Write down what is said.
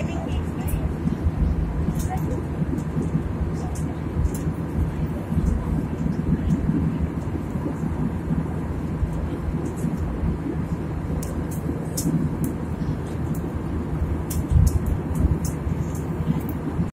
saving weeks